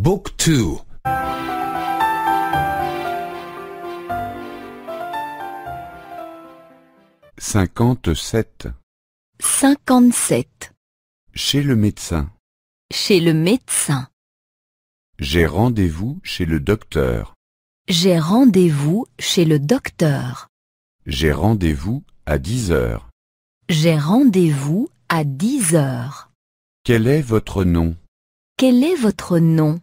Book 2 57. 57. Chez le médecin. Chez le médecin. J'ai rendez-vous chez le docteur. J'ai rendez-vous chez le docteur. J'ai rendez-vous à 10 heures. J'ai rendez-vous à 10 heures. Quel est votre nom? Quel est votre nom?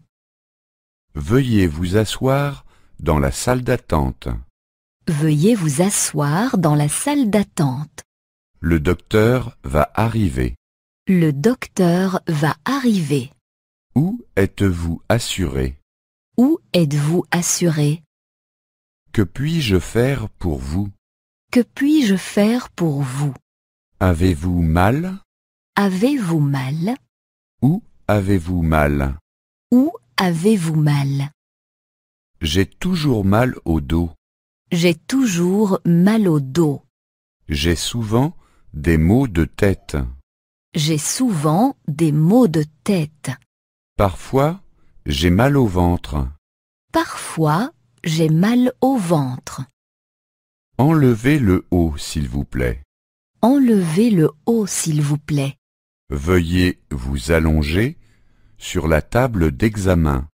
Veuillez vous asseoir dans la salle d'attente. Veuillez vous asseoir dans la salle d'attente. Le docteur va arriver. Le docteur va arriver. Où êtes-vous assuré? Où êtes-vous assuré? Que puis-je faire pour vous? Que puis-je faire pour vous? Avez-vous mal? Avez-vous mal? Où avez-vous mal? Où avez-vous mal? J'ai toujours mal au dos. J'ai toujours mal au dos. J'ai souvent des maux de tête. J'ai souvent des maux de tête. Parfois, j'ai mal au ventre. Parfois, j'ai mal au ventre. Enlevez le haut, s'il vous plaît. Enlevez le haut, s'il vous plaît. Veuillez vous allonger sur la table d'examen.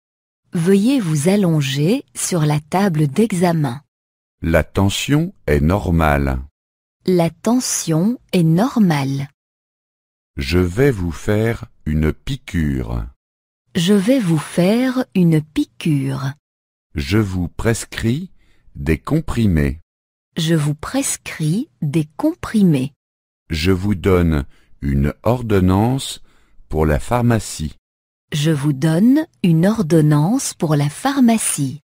Veuillez vous allonger sur la table d'examen. La tension est normale. La tension est normale. Je vais vous faire une piqûre. Je vais vous faire une piqûre. Je vous prescris des comprimés. Je vous prescris des comprimés. Je vous donne une ordonnance pour la pharmacie. Je vous donne une ordonnance pour la pharmacie.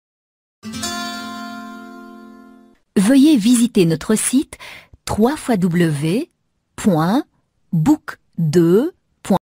Veuillez visiter notre site www.book2